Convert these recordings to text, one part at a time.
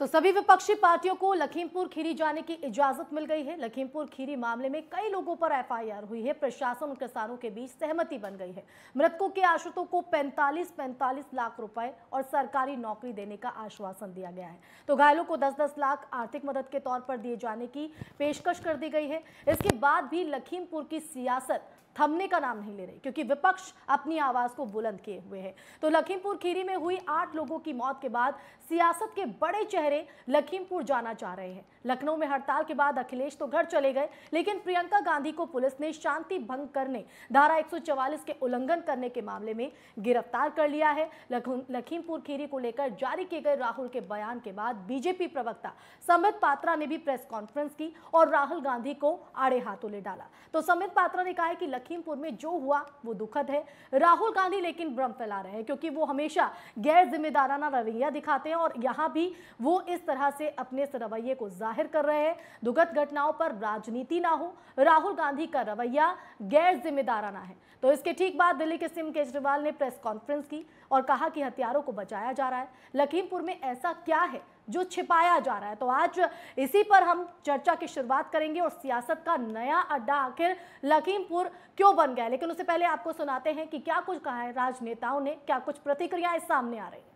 तो सभी विपक्षी पार्टियों को लखीमपुर खीरी जाने की इजाज़त मिल गई है। लखीमपुर खीरी मामले में कई लोगों पर एफआईआर हुई है। प्रशासन और किसानों के बीच सहमति बन गई है। मृतकों के आश्रितों को 45-45 लाख रुपए और सरकारी नौकरी देने का आश्वासन दिया गया है। तो घायलों को 10-10 लाख आर्थिक मदद के तौर पर दिए जाने की पेशकश कर दी गई है। इसके बाद भी लखीमपुर की सियासत थमने का नाम नहीं ले रही, क्योंकि विपक्ष अपनी आवाज़ को बुलंद किए हुए है। तो लखीमपुर खीरी में हुई आठ लोगों की मौत के बाद सियासत के बड़े चेहरे लखीमपुर जाना चाह रहे हैं। लखनऊ में हड़ताल के बाद अखिलेश तो घर चले गए, लेकिन प्रियंका गांधी को पुलिस ने शांति भंग करने, धारा 144 के उल्लंघन करने के मामले में गिरफ़्तार कर लिया है। लखीमपुर खीरी को लेकर जारी किए गए राहुल के बयान के बाद बीजेपी प्रवक्ता समित पात्रा ने भी प्रेस कॉन्फ्रेंस की और राहुल गांधी को आड़े हाथों ले डाला। तो समित पात्रा ने कहा कि लखीमपुर में जो हुआ, वो दुखद है। राहुल गांधी लेकिन भ्रम फैला रहे हैं, क्योंकि वो हमेशा गैर जिम्मेदाराना रवैया दिखाते हैं और यहाँ भी वो इस तरह से अपने रवैये को ज़ाहिर कर रहे हैं। दुखद घटनाओं पर राजनीति ना हो, राहुल गांधी का रवैया गैर जिम्मेदाराना है। तो इसके ठीक बाद दिल्ली के सीएम केजरीवाल ने प्रेस कॉन्फ्रेंस की। और कहा कि हथियारों को बचाया जा रहा है। लखीमपुर में ऐसा क्या है जो छिपाया जा रहा है? तो आज इसी पर हम चर्चा की शुरुआत करेंगे और सियासत का नया अड्डा आखिर लखीमपुर क्यों बन गया? लेकिन उससे पहले आपको सुनाते हैं कि क्या कुछ कहा है राजनेताओं ने, क्या कुछ प्रतिक्रियाएँ सामने आ रही है।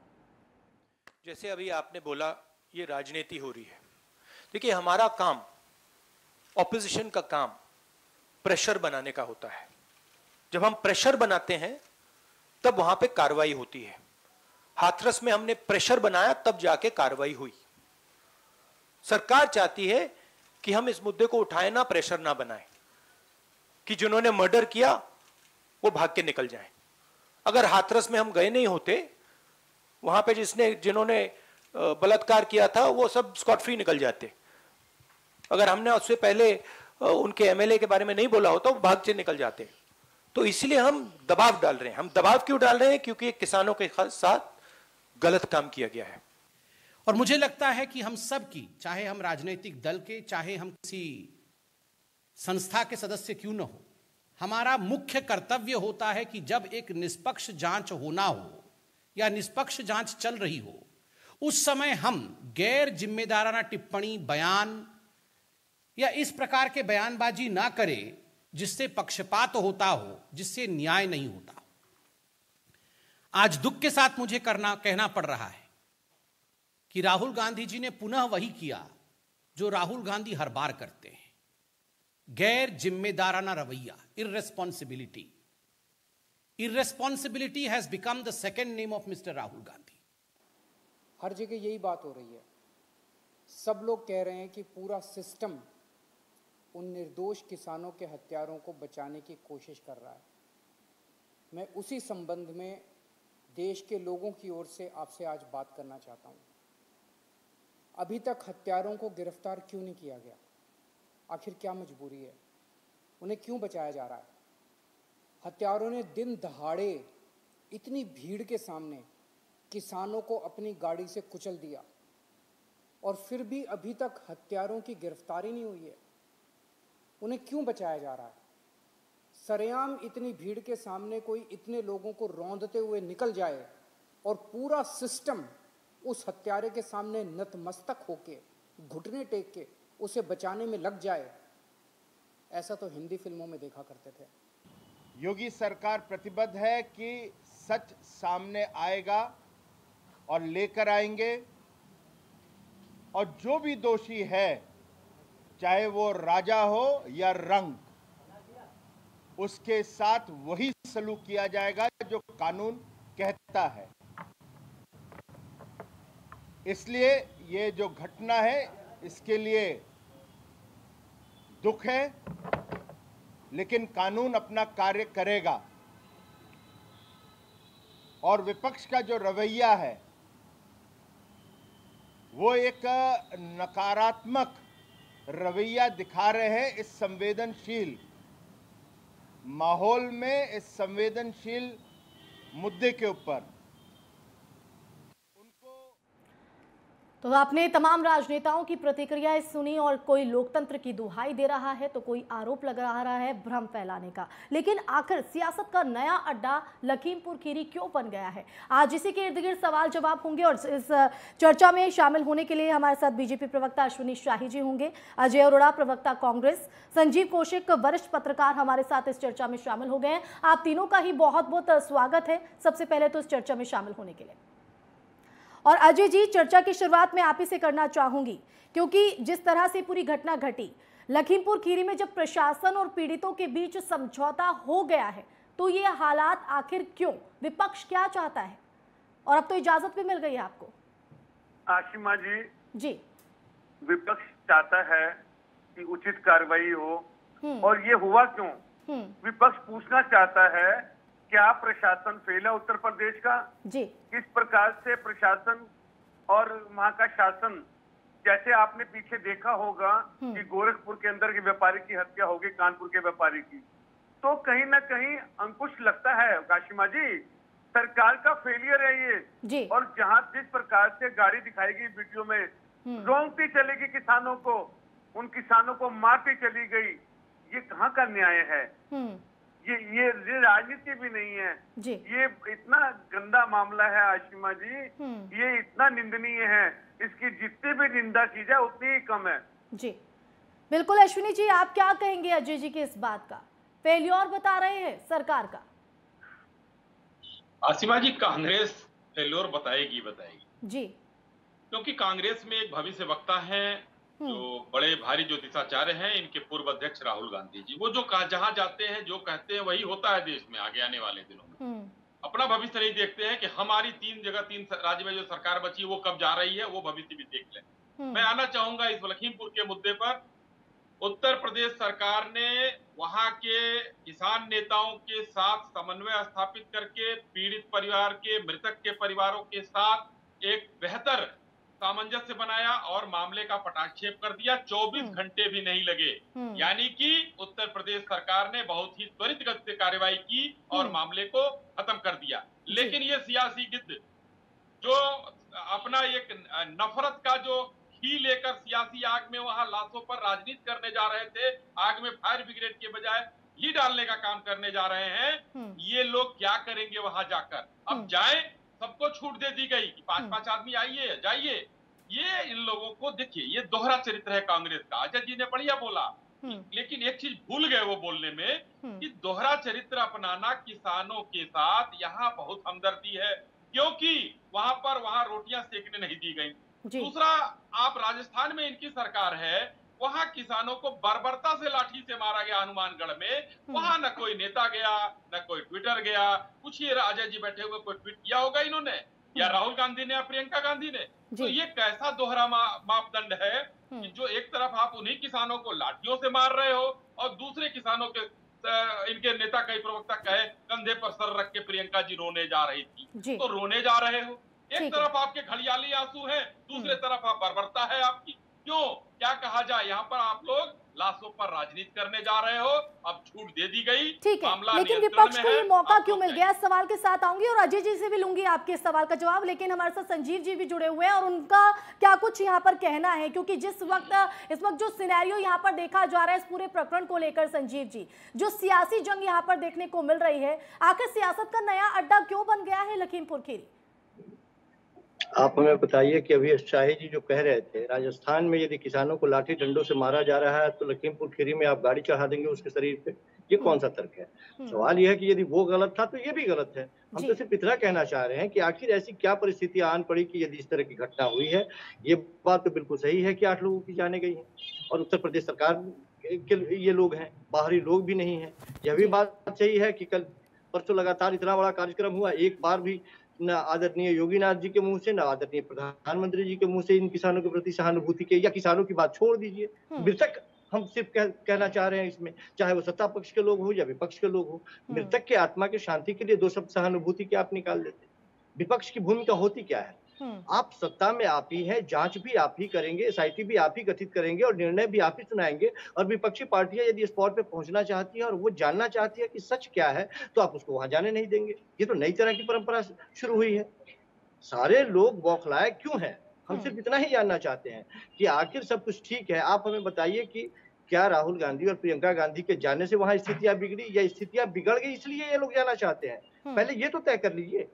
जैसे अभी आपने बोला, ये राजनीति हो रही है। देखिए, हमारा काम ऑपोजिशन का काम प्रेशर बनाने का होता है। जब हम प्रेशर बनाते हैं तब वहाँ पे कार्रवाई होती है। हाथरस में हमने प्रेशर बनाया, तब जाके कार्रवाई हुई। सरकार चाहती है कि हम इस मुद्दे को उठाए, ना प्रेशर ना बनाए, कि जिन्होंने मर्डर किया, वो भाग के निकल जाए। अगर हाथरस में हम गए नहीं होते, वहाँ पे जिसने, जिन्होंने बलात्कार किया था, वो सब स्कॉट फ्री निकल जाते। अगर हमने उससे पहले उनके एमएलए के बारे में नहीं बोला होता, वो भाग से निकल जाते। तो इसलिए हम दबाव डाल रहे हैं। हम दबाव क्यों डाल रहे हैं? क्योंकि किसानों के साथ गलत काम किया गया है। और मुझे लगता है कि हम सब की, चाहे हम राजनीतिक दल के, चाहे हम किसी संस्था के सदस्य क्यों न हो, हमारा मुख्य कर्तव्य होता है कि जब एक निष्पक्ष जाँच होना हो, या निष्पक्ष जाँच चल रही हो, उस समय हम गैर जिम्मेदाराना टिप्पणी, बयान, या इस प्रकार के बयानबाजी ना करें जिससे पक्षपात होता हो, जिससे न्याय नहीं होता। आज दुख के साथ मुझे करना, कहना पड़ रहा है कि राहुल गांधी जी ने पुनः वही किया जो राहुल गांधी हर बार करते हैं। गैर जिम्मेदाराना रवैया irresponsibility irresponsibility has become the second name of mister Rahul Gandhi हर जगह यही बात हो रही है। सब लोग कह रहे हैं कि पूरा सिस्टम उन निर्दोष किसानों के हत्यारों को बचाने की कोशिश कर रहा है। मैं उसी संबंध में देश के लोगों की ओर से आपसे आज बात करना चाहता हूँ। अभी तक हत्यारों को गिरफ़्तार क्यों नहीं किया गया? आखिर क्या मजबूरी है? उन्हें क्यों बचाया जा रहा है? हत्यारों ने दिन दहाड़े इतनी भीड़ के सामने किसानों को अपनी गाड़ी से कुचल दिया और फिर भी अभी तक हत्यारों की गिरफ्तारी नहीं हुई है। उन्हें क्यों बचाया जा रहा है? सरेआम इतनी भीड़ के सामने कोई इतने लोगों को रौंदते हुए निकल जाए और पूरा सिस्टम उस हत्यारे के सामने नतमस्तक होके, घुटने टेक के उसे बचाने में लग जाए, ऐसा तो हिंदी फ़िल्मों में देखा करते थे। योगी सरकार प्रतिबद्ध है कि सच सामने आएगा और लेकर आएँगे और जो भी दोषी है चाहे वो राजा हो या रंग, उसके साथ वही सलूक किया जाएगा जो कानून कहता है। इसलिए ये जो घटना है, इसके लिए दुख है, लेकिन कानून अपना कार्य करेगा। और विपक्ष का जो रवैया है, वो एक नकारात्मक रवैया दिखा रहे हैं इस संवेदनशील माहौल में इस संवेदनशील मुद्दे के ऊपर। तो आपने तमाम राजनेताओं की प्रतिक्रियाएँ सुनी और कोई लोकतंत्र की दुहाई दे रहा है तो कोई आरोप लगा रहा है भ्रम फैलाने का। लेकिन आखिर सियासत का नया अड्डा लखीमपुर खीरी क्यों बन गया है? आज इसी के इर्द गिर्द सवाल जवाब होंगे और इस चर्चा में शामिल होने के लिए हमारे साथ बीजेपी प्रवक्ता अश्विनी शाही जी होंगे, अजय अरोड़ा प्रवक्ता कांग्रेस, संजीव कौशिक वरिष्ठ पत्रकार हमारे साथ इस चर्चा में शामिल हो गए हैं। आप तीनों का ही बहुत बहुत स्वागत है। सबसे पहले तो इस चर्चा में शामिल होने के लिए। और अजय जी चर्चा की शुरुआत में आप ही से करना चाहूँगी क्योंकि जिस तरह से पूरी घटना घटी लखीमपुर खीरी में जब प्रशासन और पीड़ितों के बीच समझौता हो गया है तो ये हालात आखिर क्यों? विपक्ष क्या चाहता है? और अब तो इजाज़त भी मिल गई है आपको। आशिमा जी जी। विपक्ष चाहता है कि उचित कार्रवाई हो। हम्म। और ये हुआ क्यों? हम्म। विपक्ष पूछना चाहता है क्या प्रशासन फेल है उत्तर प्रदेश का? जी। किस प्रकार से प्रशासन और वहाँ का शासन जैसे आपने पीछे देखा होगा कि गोरखपुर के अंदर के व्यापारी की हत्या होगी कानपुर के व्यापारी की तो कहीं ना कहीं अंकुश लगता है। काशिमा जी सरकार का फेलियर है ये। जी। और जहाँ जिस प्रकार से गाड़ी दिखाएगी वीडियो में रोंगती चलेगी किसानों को उन किसानों को मारती चली गई ये कहाँ का न्याय है? हम्म। ये ये ये राजनीति भी नहीं है। जी। ये इतना गंदा मामला है आशिमा जी। हम्म। ये इतना निंदनीय है। इसकी जितनी भी निंदा की जाए उतनी ही कम है। जी। बिल्कुल अश्विनी जी आप क्या कहेंगे अजय जी की इस बात का? फेल्योर बता रहे हैं सरकार का। आसिमा जी कांग्रेस फेल्योर बताएगी बताएगी। जी। क्योंकि कांग्रेस में एक भविष्य वक्ता है जो बड़े भारी ज्योतिषाचार्य हैं इनके पूर्व अध्यक्ष राहुल गांधी जी। वो जो कहा जहाँ जाते हैं जो कहते हैं वही होता है देश में आगे आने वाले दिनों में। हम्म। अपना भविष्य नहीं देखते हैं कि हमारी तीन जगह तीन राज्य में जो सरकार बची है वो कब जा रही है वो भविष्य भी देख लें। हम्म। मैं आना चाहूँगा इस लखीमपुर के मुद्दे पर। उत्तर प्रदेश सरकार ने वहाँ के किसान नेताओं के साथ समन्वय स्थापित करके पीड़ित परिवार के मृतक के परिवारों के साथ एक बेहतर सामंजस्य बनाया और मामले का पटाक्षेप कर दिया। 24 घंटे भी नहीं लगे। हम्म। यानी कि उत्तर प्रदेश सरकार ने बहुत ही त्वरित गति से कार्रवाई की और मामले को खत्म कर दिया। लेकिन ये सियासी गिद्ध जो अपना एक नफरत का जो ही लेकर सियासी आग में वहाँ लाशों पर राजनीति करने जा रहे थे आग में फायर ब्रिगेड के बजाय ही डालने का काम करने जा रहे हैं हम्म। ये लोग क्या करेंगे वहाँ जाकर? अब जाए सबको छूट दे दी गई कि पाँच पाँच आदमी आइए जाइए। ये इन लोगों को देखिए ये दोहरा चरित्र है कांग्रेस का। अजय जी ने बढ़िया बोला। हम्म। लेकिन एक चीज़ भूल गए वो बोलने में हम्म। कि दोहरा चरित्र अपनाना किसानों के साथ यहाँ बहुत हमदर्दी है क्योंकि वहाँ पर वहाँ रोटियाँ सेकने नहीं दी गई। दूसरा आप राजस्थान में इनकी सरकार है वहाँ किसानों को बर्बरता से लाठी से मारा गया हनुमानगढ़ में। वहाँ न कोई नेता गया न कोई ट्विटर गया। कुछ ही अजय जी बैठे हुए कोई ट्वीट किया होगा इन्होंने? या राहुल गांधी ने या प्रियंका गांधी ने? तो ये कैसा दोहरा मा- मापदंड है कि जो एक तरफ़ आप उन्हीं किसानों को लाठियों से मार रहे हो और दूसरे किसानों के इनके नेता कई प्रवक्ता कहे कंधे पर सर रख के प्रियंका जी रोने जा रही थी। तो रोने जा रहे हो। एक तरफ़ आपके घड़ियाली आँसू है दूसरे तरफ़ आप बर्बरता है आपकी। क्यों? क्या कहा जाए? यहाँ पर आप लोग लाशों पर राजनीति करने जा रहे हो। अब छूट दे दी गई। ठीक है लेकिन विपक्ष को ये मौका क्यों मिल गया? सवाल के साथ आऊँगी और अजय जी से भी लूँगी आपके इस सवाल का जवाब लेकिन हमारे साथ संजीव जी भी जुड़े हुए हैं और उनका क्या कुछ यहाँ पर कहना है? क्योंकि जिस वक्त इस वक्त जो सिनेरियो यहाँ पर देखा जा रहा है इस पूरे प्रकरण को लेकर संजीव जी जो सियासी जंग यहाँ पर देखने को मिल रही है आखिर सियासत का नया अड्डा क्यों बन गया है लखीमपुर खीरी? आप हमें बताइए कि अभी शाही जी जो कह रहे थे राजस्थान में यदि किसानों को लाठी डंडों से मारा जा रहा है तो लखीमपुर खीरी में आप गाड़ी चढ़ा देंगे उसके शरीर पे? ये कौन सा तर्क है? सवाल यह है कि यदि वो गलत था तो ये भी गलत है। हम तो सिर्फ़ इतना कहना चाह रहे हैं कि आखिर ऐसी क्या परिस्थिति आन पड़ी कि यदि इस तरह की घटना हुई है? ये बात तो बिल्कुल सही है कि आठ लोगों की जाने गई है और उत्तर प्रदेश सरकार के ये लोग हैं बाहरी लोग भी नहीं है। यह भी बात सही है कि कल परसों लगातार इतना बड़ा कार्यक्रम हुआ एक बार भी न आदरणीय योगीनाथ जी के मुँह से न आदरणीय प्रधानमंत्री जी के मुँह से इन किसानों के प्रति सहानुभूति के या किसानों की बात छोड़ दीजिए। मृतक हम सिर्फ़ कह, कहना चाह रहे हैं इसमें चाहे वो सत्ता पक्ष के लोग हो या विपक्ष के लोग हो मृतक के आत्मा की शांति के लिए दो शब्द सहानुभूति के आप निकाल देते विपक्ष की भूमिका होती क्या है? आप सत्ता में आप ही हैं जाँच भी आप ही करेंगे एसआईटी भी आप ही गठित करेंगे और निर्णय भी आप ही सुनाएँगे और विपक्षी पार्टियाँ यदि स्पॉट पे पहुँचना चाहती है और वो जानना चाहती है कि सच क्या है तो आप उसको वहाँ जाने नहीं देंगे। ये तो नई तरह की परंपरा शुरू हुई है। सारे लोग बौखलाए क्यों है? हम सिर्फ़ इतना ही जानना चाहते हैं कि आखिर सब कुछ ठीक है। आप हमें बताइए कि क्या राहुल गांधी और प्रियंका गांधी के जाने से वहाँ स्थितियाँ बिगड़ी या स्थितियाँ बिगड़ गई इसलिए ये लोग जाना चाहते हैं? पहले ये तो तय कर लीजिए।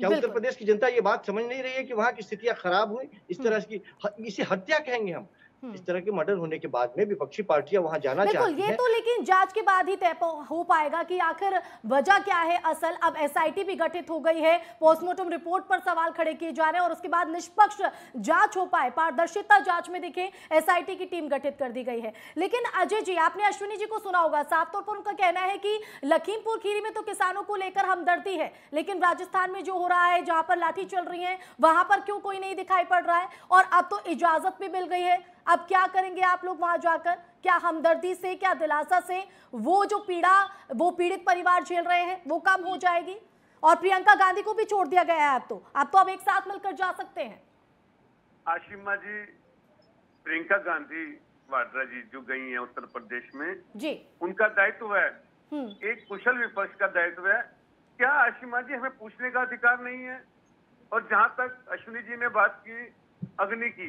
क्या उत्तर प्रदेश की जनता ये बात समझ नहीं रही है कि वहाँ की स्थितियाँ खराब हुई इस तरह की इसे हत्या कहेंगे हम। इस तरह के मर्डर होने के बाद में विपक्षी पार्टियाँ वहाँ जाना चाहती ये तो लेकिन जाँच के बाद ही तय हो पाएगा कि आखिर वजह क्या है। असल अब एसआईटी भी गठित हो गई है। पोस्टमार्टम रिपोर्ट पर सवाल खड़े किए जा रहे हैं और उसके बाद निष्पक्ष जाँच हो पाए। पारदर्शिता जाँच में देखें एसआईटी की टीम गठित कर दी गई है। लेकिन अजय जी आपने अश्विनी जी को सुना होगा साफ़ तौर पर उनका कहना है कि लखीमपुर खीरी में तो किसानों को लेकर हमदर्दी है। लेकिन राजस्थान में जो हो रहा है जहाँ पर लाठी चल रही है वहाँ पर क्यों कोई नहीं दिखाई पड़ रहा है? और अब तो इजाज़त भी मिल गई है। अब क्या करेंगे आप लोग वहाँ जाकर? क्या हमदर्दी से क्या दिलासा से वो जो पीड़ा वो पीड़ित परिवार झेल रहे हैं वो कम हो जाएगी? और प्रियंका गांधी को भी छोड़ दिया गया है अब तो। अब तो अब एक साथ मिलकर जा सकते हैं। आशिमा जी प्रियंका गांधी वाड्रा जी जो गई हैं उत्तर प्रदेश में जी। उनका दायित्व है। हम्म। एक कुशल विपक्ष का दायित्व है। क्या आशिमा जी हमें पूछने का अधिकार नहीं है? और जहाँ तक अश्विनी जी ने बात की अग्नि की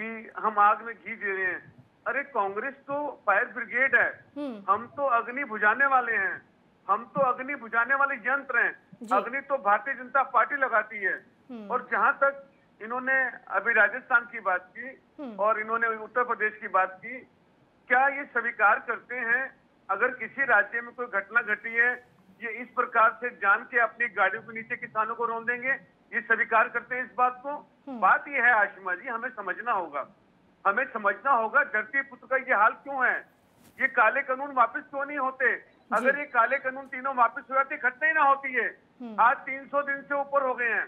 कि हम आग में घी दे रहे हैं। अरे कांग्रेस तो फायर ब्रिगेड है। हम्म। हम तो अग्नि बुझाने वाले हैं। हम तो अग्नि बुझाने वाले यंत्र हैं। अग्नि तो भारतीय जनता पार्टी लगाती है। हम्म। और जहाँ तक इन्होंने अभी राजस्थान की बात की हम्म। और इन्होंने उत्तर प्रदेश की बात की क्या ये स्वीकार करते हैं? अगर किसी राज्य में कोई घटना घटी है ये इस प्रकार से जान के अपनी गाड़ियों के नीचे किसानों को रोन देंगे? ये स्वीकार करते हैं इस बात को? बात यह है आशिमा जी हमें समझना होगा। हमें समझना होगा धरती पुत्र का ये हाल क्यों है? ये काले कानून वापस क्यों नहीं होते? अगर ये काले कानून तीनों वापस हो जाते घटना ही ना होती है आज 300 दिन से ऊपर हो गए हैं।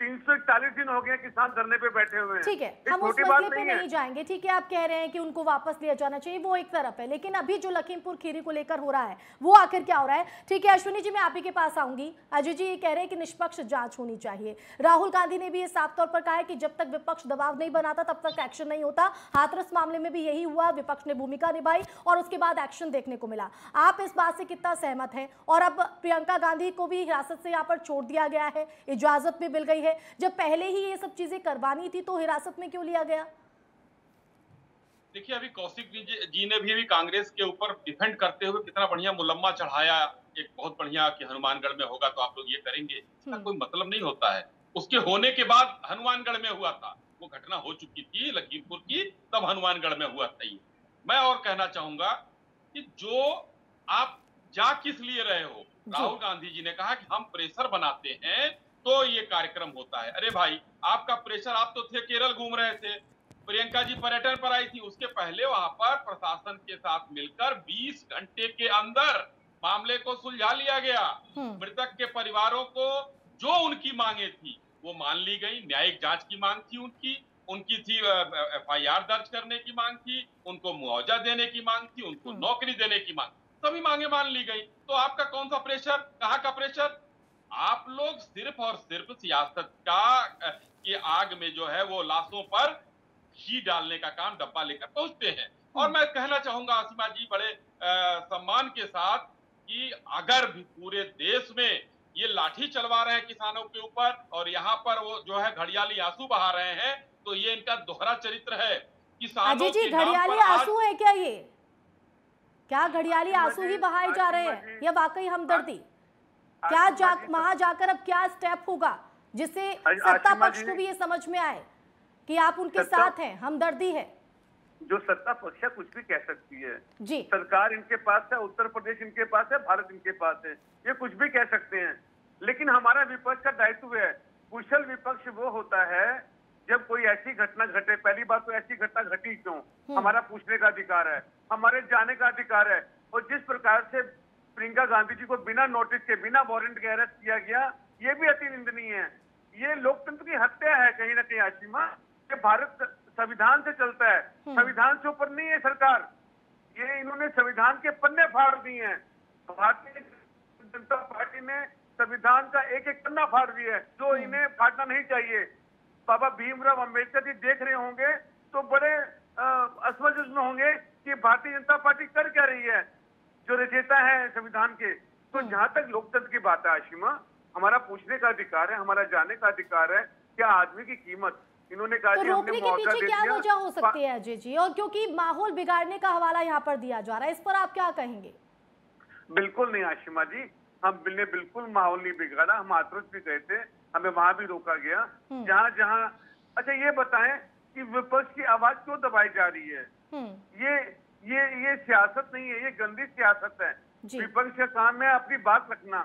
तीन सौ इकतालीस दिन हो गए किसान धरने पे बैठे हुए हैं। ठीक है हम उस मसले पे नहीं जाएँगे ठीक है? आप कह रहे हैं कि उनको वापस लिया जाना चाहिए वो एक तरफ़ है लेकिन अभी जो लखीमपुर खीरी को लेकर हो रहा है वो आखिर क्या हो रहा है? ठीक है अश्विनी जी मैं आप ही के पास आऊँगी। अजय जी ये कह रहे हैं कि निष्पक्ष जाँच होनी चाहिए। राहुल गांधी ने भी ये साफ़ तौर पर कहा है कि जब तक विपक्ष दबाव नहीं बनाता तब तक एक्शन नहीं होता। हाथरस मामले में भी यही हुआ विपक्ष ने भूमिका निभाई और उसके बाद एक्शन देखने को मिला। आप इस बात से कितना सहमत है? और अब प्रियंका गांधी को भी हिरासत से यहाँ पर छोड़ दिया गया है इजाज़त भी मिल गई है। जब पहले ही ये सब चीज़ें करवानी थी तो हिरासत में क्यों लिया गया? देखिए अभी कौशिक जी ने भी अभी कांग्रेस के ऊपर डिफेंड करते हुए कितना बढ़िया मुलम्मा चढ़ाया एक बहुत बढ़िया कि हनुमानगढ़ में होगा तो आप लोग ये करेंगे। इसका कोई मतलब नहीं होता है। उसके होने के बाद हनुमानगढ़ में हुआ था। वो घटना हो चुकी थी लखीमपुर की तब हनुमानगढ़ में हुआ था ये। मैं और कहना चाहूँगा कि जो आप जा किस लिए रहे हो राहुल गांधी जी ने कहा कि हम प्रेशर बनाते हैं तो ये कार्यक्रम होता है। अरे भाई आपका प्रेशर आप तो थे केरल घूम रहे थे। प्रियंका जी पर्यटन पर आई थी उसके पहले वहाँ पर प्रशासन के साथ मिलकर 20 घंटे के अंदर मामले को सुलझा लिया गया। मृतक के परिवारों को जो उनकी मांगे थी वो मान ली गई। न्यायिक जाँच की मांग थी उनकी उनकी थी एफआईआर दर्ज करने की मांग थी उनको मुआवजा देने की मांग थी उनको नौकरी देने की मांग सभी मांगे मान ली गई। तो आपका कौन सा प्रेशर कहाँ का प्रेशर आप लोग सिर्फ़ और सिर्फ़ सियासत का की आग में जो है वो लाशों पर घी डालने का काम डब्बा लेकर पहुँचते हैं। और मैं कहना चाहूँगा आसिमा जी बड़े अ, सम्मान के साथ कि अगर भी पूरे देश में ये लाठी चलवा रहे हैं किसानों के ऊपर और यहाँ पर वो जो है घड़ियाली आँसू बहा रहे हैं तो ये इनका दोहरा चरित्र है। किसानों जी घड़ियाली आँसू है क्या ये? क्या घड़ियाली आँसू ही बहाए जा रहे हैं? आशिमा जी- या वाकई हमदर्दी। क्या जा वहाँ जाकर अब क्या स्टेप होगा जिससे सत्ता पक्ष को भी ये समझ में आए कि आप उनके साथ हैं हमदर्दी है। जो सत्ता पक्ष है कुछ भी कह सकती है। जी। सरकार इनके पास है उत्तर प्रदेश इनके पास है भारत इनके पास है ये कुछ भी कह सकते हैं। लेकिन हमारा विपक्ष का दायित्व है। कुशल विपक्ष वो होता है जब कोई ऐसी घटना घटे पहली बात तो ऐसी घटना घटी क्यों? हमारा पूछने का अधिकार है हमारे जाने का अधिकार है और जिस प्रकार से प्रियंका गांधी जी को बिना नोटिस के बिना वारंट के अरेस्ट किया गया ये भी अति निंदनीय है। ये लोकतंत्र की हत्या है कहीं ना कहीं आशिमा ये भारत संविधान से चलता है। संविधान से ऊपर नहीं है सरकार। ये इन्होंने संविधान के पन्ने फाड़ दिए हैं। भारतीय जनता पार्टी ने संविधान का एक एक पन्ना फाड़ दिया है जो इन्हें फाड़ना नहीं चाहिए। बाबा भीमराव अंबेडकर जी देख रहे होंगे तो बड़े अ, असमंजस में होंगे कि भारतीय जनता पार्टी कर क्या रही है। जो रचेता है संविधान के तो जहाँ तक लोकतंत्र की बात है आशिमा हमारा पूछने का अधिकार है हमारा जाने का अधिकार है क्या आदमी की कीमत। इन्होंने कहा तो हमने रोकने के पीछे क्या वजह हो सकती है अजय जी? और क्योंकि माहौल बिगाड़ने का हवाला यहाँ पर दिया जा रहा है इस पर आप क्या कहेंगे? बिल्कुल नहीं आशिमा जी हम ने बिल्कुल माहौल नहीं बिगाड़ा हम हाथरस भी गए थे हमें वहाँ भी रोका गया। हम्म। जहाँ जहाँ अच्छा ये बताएँ कि विपक्ष की आवाज़ क्यों दबाई जा रही है? हम्म। ये ये ये सियासत नहीं है ये गंदी सियासत है। विपक्ष का काम है अपनी बात रखना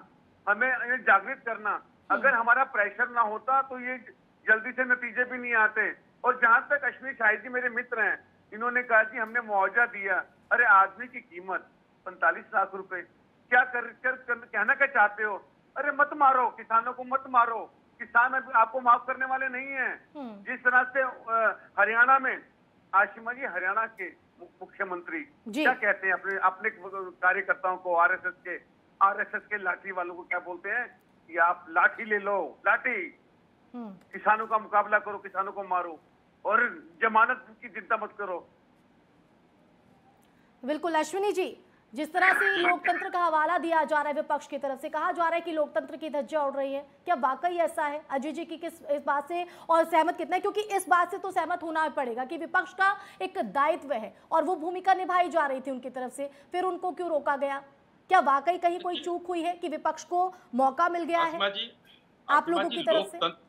हमें जागृत करना। अगर हमारा प्रेशर ना होता तो ये जल्दी से नतीजे भी नहीं आते। और जहाँ तक अश्विनी शाही जी मेरे मित्र हैं इन्होंने कहा कि हमने मुआवजा दिया। अरे आदमी की कीमत पैंतालीस लाख रुपए। क्या कर, कर, कर कहना क्या चाहते हो? अरे मत मारो किसानों को मत मारो। किसान अभी आपको माफ़ करने वाले नहीं हैं। हम्म। जिस तरह से हरियाणा में आशिमा जी हरियाणा के मुख्यमंत्री क्या कहते हैं अपने अपने कार्यकर्ताओं को आरएसएस के आरएसएस के लाठी वालों को क्या बोलते हैं कि आप लाठी ले लो लाठी। हम्म। किसानों का मुकाबला करो किसानों को मारो और जमानत की चिंता मत करो। बिल्कुल अश्विनी जी जिस तरह से लोकतंत्र का हवाला दिया जा रहा है विपक्ष की तरफ़ से कहा जा रहा है कि लोकतंत्र की धज्जियाँ उड़ रही है। क्या वाकई ऐसा है? अजय जी की किस इस बात से और सहमत कितना है? क्योंकि इस बात से तो सहमत होना पड़ेगा कि विपक्ष का एक दायित्व है और वो भूमिका निभाई जा रही थी उनकी तरफ़ से। फिर उनको क्यों रोका गया? क्या वाकई कहीं कोई चूक हुई है कि विपक्ष को मौका मिल गया है? आप लोगों की तरफ़ से? लोकतंत्र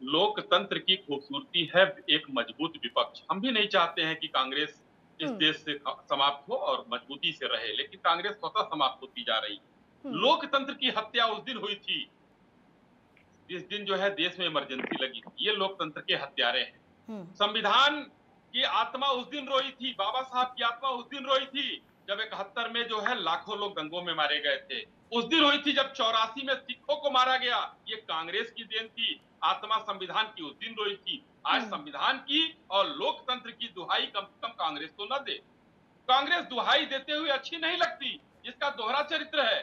लोकतंत्र की खूबसूरती है एक मज़बूत विपक्ष। हम भी नहीं चाहते हैं कि कांग्रेस इस हम्म। देश से समाप्त हो और मजबूती से रहे लेकिन कांग्रेस स्वतः समाप्त होती जा रही। है हम्म। लोकतंत्र की हत्या उस दिन हुई थी। जिस दिन जो है देश में इमरजेंसी लगी ये लोकतंत्र के हत्यारे हैं। हम्म, संविधान की आत्मा उस दिन रोई थी बाबा साहब की आत्मा उस दिन रोई थी जब इकहत्तर में जो है लाखों लोग दंगों में मारे गए थे। उस दिन हुई थी जब चौरासी में सिखों को मारा गया। ये कांग्रेस की देन थी आत्मा संविधान की उस दिन रोई थी। आज हम्म। संविधान की और लोकतंत्र की दुहाई कम से कम कांग्रेस तो न दे। कांग्रेस दुहाई देते हुए अच्छी नहीं लगती जिसका दोहरा चरित्र है।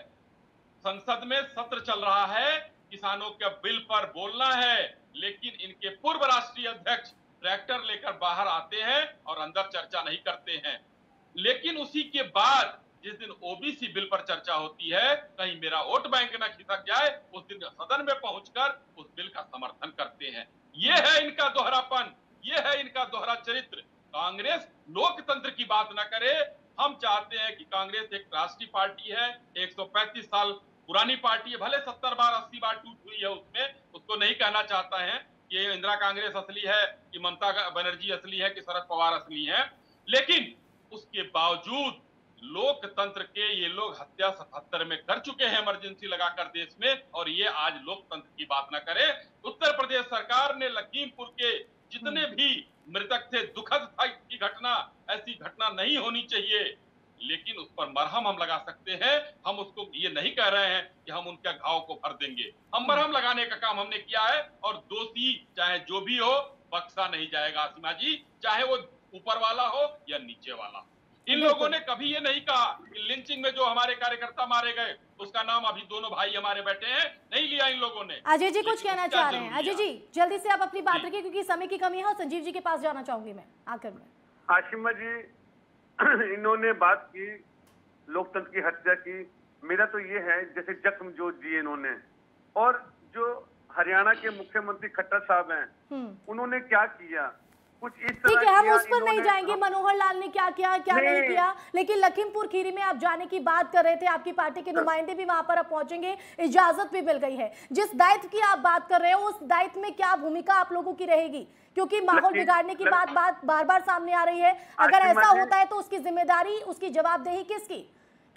संसद में सत्र चल रहा है किसानों के बिल पर बोलना है लेकिन इनके पूर्व राष्ट्रीय अध्यक्ष ट्रैक्टर लेकर बाहर आते हैं और अंदर चर्चा नहीं करते हैं। लेकिन उसी के बाद जिस दिन ओबीसी बिल पर चर्चा होती है कहीं मेरा वोट बैंक न खिसक जाए उस दिन सदन में पहुंचकर बिल का समर्थन करते हैं। ये है इनका दोहरापन, ये है इनका दोहरा चरित्र। कांग्रेस लोकतंत्र की बात न करे। हम चाहते हैं कि कांग्रेस एक राष्ट्रीय पार्टी है 135 साल पुरानी पार्टी है। भले 70 बार 80 बार टूट हुई है उसमें, उसको नहीं कहना चाहता है कि इंदिरा कांग्रेस असली है, कि ममता बनर्जी असली है, कि शरद पवार असली है। लेकिन उसके बावजूद लोकतंत्र के ये लोग हत्या सतहत्तर में कर चुके हैं इमरजेंसी लगाकर देश में और ये आज लोकतंत्र की बात ना करे। उत्तर प्रदेश सरकार ने लखीमपुर के जितने भी मृतक थे दुखद था की घटना ऐसी घटना नहीं होनी चाहिए। लेकिन उस पर मरहम हम लगा सकते हैं। हम उसको ये नहीं कह रहे हैं कि हम उनके घाव को भर देंगे। हम मरहम लगाने का काम हमने किया है और दोषी चाहे जो भी हो बक्सा नहीं जाएगा आसिमा जी चाहे वो ऊपर वाला हो या नीचे वाला इन लोगों ने कभी ये नहीं कहा कि लिंचिंग में जो हमारे कार्यकर्ता मारे गए उसका नाम अभी दोनों भाई हमारे बैठे हैं नहीं लिया इन लोगों ने। अजय जी कुछ कहना चाह रहे हैं? अजय जी जल्दी से आप अपनी बात रखिए क्योंकि समय की कमी है और संजीव जी के पास जाना चाहूँगी मैं आखिर में। आशिमा जी इन्होंने बात की लोकतंत्र की हत्या की। मेरा तो ये है जैसे जख्म जो दिए इन्होंने और जो हरियाणा के मुख्यमंत्री खट्टर साहब हैं हम्म। उन्होंने क्या किया? ठीक है हम उस पर नहीं जाएँगे। मनोहर लाल ने क्या किया क्या नहीं। किया? लेकिन लखीमपुर खीरी में आप जाने की बात कर रहे थे आपकी पार्टी के नुमाइंदे भी वहाँ पर अब पहुँचेंगे। इजाज़त भी मिल गई है। जिस दायित्व की आप बात कर रहे हो उस दायित्व में क्या भूमिका आप लोगों की रहेगी? क्योंकि माहौल बिगाड़ने की बात बात बार बार सामने आ रही है। अगर ऐसा होता है तो उसकी ज़िम्मेदारी उसकी जवाबदेही किसकी?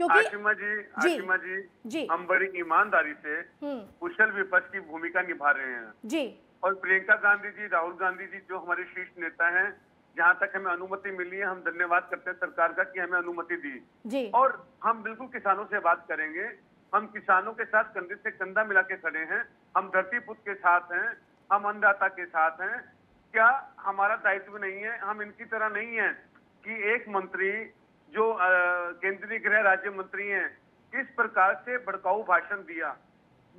क्योंकि आशिमा जी जी। आशिमा जी जी। हम बड़ी ईमानदारी से हम्म। कुशल विपक्ष की भूमिका निभा रहे हैं। जी। और प्रियंका गांधी जी राहुल गांधी जी जो हमारे शीर्ष नेता हैं जहाँ तक हमें अनुमति मिली है हम धन्यवाद करते हैं सरकार का कि हमें अनुमति दी। जी। और हम बिल्कुल किसानों से बात करेंगे। हम किसानों के साथ कंधे से कंधा मिला के खड़े हैं। हम धरती पुत्र के साथ हैं हम अन्नदाता के साथ हैं। क्या हमारा दायित्व नहीं है? हम इनकी तरह नहीं है कि एक मंत्री जो केंद्रीय गृह राज्य मंत्री हैं किस प्रकार से भड़काऊ भाषण दिया।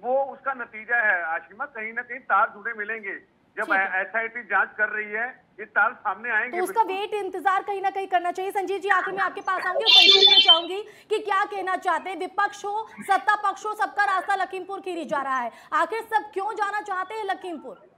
वो उसका नतीजा है आशिमा कहीं ना कहीं तार जुड़े मिलेंगे। जब एस आई एसआईटी जाँच कर रही है ये तार सामने आएँगे तो उसका वेट इंतज़ार कहीं ना कहीं करना चाहिए। संजीव जी आखिर में आपके पास आऊँगी और संजीव में चाहूँगी कि क्या कहना चाहते हैं। विपक्ष हो सत्ता पक्ष हो सबका रास्ता लखीमपुर खीरी जा रहा है। आखिर सब क्यों जाना चाहते हैं लखीमपुर?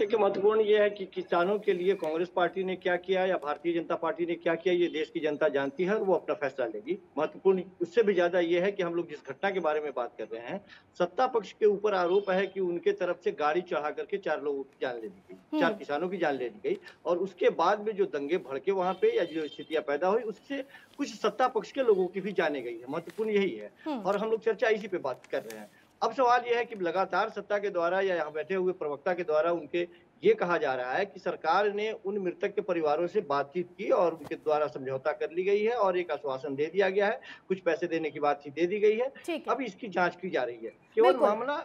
देखिए महत्वपूर्ण ये है कि किसानों के लिए कांग्रेस पार्टी ने क्या किया या भारतीय जनता पार्टी ने क्या किया ये देश की जनता जानती है और वो अपना फैसला लेगी। महत्वपूर्ण उससे भी ज़्यादा ये है कि हम लोग जिस घटना के बारे में बात कर रहे हैं सत्ता पक्ष के ऊपर आरोप है कि उनके तरफ़ से गाड़ी चढ़ा करके चार लोगों की जान ले दी गई चार किसानों की जान ले दी गई और उसके बाद में जो दंगे भड़के वहाँ पे या जो स्थितियाँ पैदा हुई उससे कुछ सत्ता पक्ष के लोगों की भी जाने गई है। महत्वपूर्ण यही है। और हम लोग चर्चा इसी पे बात कर रहे हैं। अब सवाल यह है कि लगातार सत्ता के द्वारा या यहाँ बैठे हुए प्रवक्ता के द्वारा उनके ये कहा जा रहा है कि सरकार ने उन मृतक के परिवारों से बातचीत की और उनके द्वारा समझौता कर ली गई है और एक आश्वासन दे दिया गया है। कुछ पैसे देने की बातचीत दे दी गई है। अब इसकी जाँच की जा रही है। केवल मामला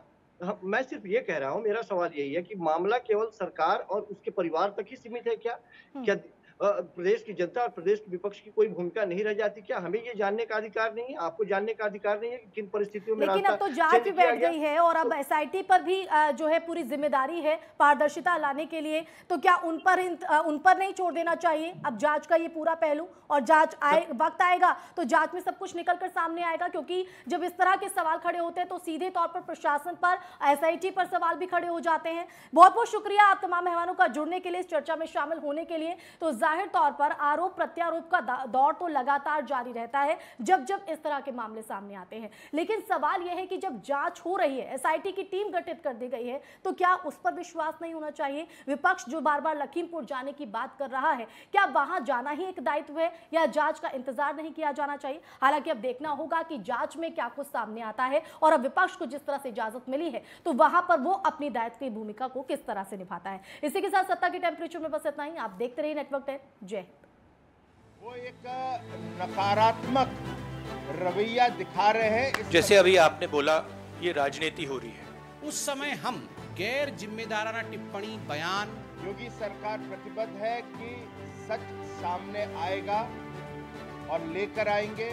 मैं सिर्फ़ ये कह रहा हूँ मेरा सवाल यही है कि मामला केवल सरकार और उसके परिवार तक ही सीमित है क्या? हम्म। क्या प्रदेश की जनता और प्रदेश के विपक्ष की कोई भूमिका नहीं रह जाती। क्या हमें ये जानने का अधिकार नहीं है? आपको जानने का अधिकार नहीं है कि किन परिस्थितियों में लेकिन अब तो जाँच भी बैठ गई है और अब एसआईटी पर भी जो है पूरी ज़िम्मेदारी है पारदर्शिता लाने के लिए। तो क्या उन पर उन पर नहीं छोड़ देना चाहिए? अब जाँच का ये पूरा पहलू और जाँच आए वक्त आएगा तो जाँच में सब कुछ निकल कर सामने आएगा क्योंकि जब इस तरह के सवाल खड़े होते हैं तो सीधे तौर पर प्रशासन पर एसआईटी पर सवाल भी खड़े हो जाते हैं। बहुत बहुत शुक्रिया आप तमाम मेहमानों का जुड़ने के लिए इस चर्चा में शामिल होने के लिए। तो ज़ाहिर तौर पर आरोप प्रत्यारोप का दौर तो लगातार जारी रहता है जब जब इस तरह के मामले सामने आते हैं। लेकिन सवाल यह है कि जब जाँच हो रही है, एसआईटी की टीम गठित कर दी गई है तो क्या उस पर विश्वास नहीं होना चाहिए? विपक्ष जो बार बार लखीमपुर जाने की बात कर रहा है, क्या वहाँ जाना ही एक दायित्व है, या जाँच का इंतज़ार नहीं किया जाना चाहिए? हालाँकि अब देखना होगा कि जाँच में क्या कुछ सामने आता है, और अब विपक्ष को जिस तरह से इजाज़त मिली है तो वहाँ पर वो अपनी दायित्व की भूमिका को किस तरह से निभाता है। इसी के साथ सत्ता के टेम्परेचर में बस इतना ही, आप देखते रहिए नेटवर्क टेन जय हिंद। वो एक नकारात्मक रवैया दिखा रहे हैं जैसे अभी आपने बोला ये राजनीति हो रही है। उस समय हम गैर जिम्मेदाराना टिप्पणी बयान योगी सरकार प्रतिबद्ध है कि सच सामने आएगा और लेकर आएँगे।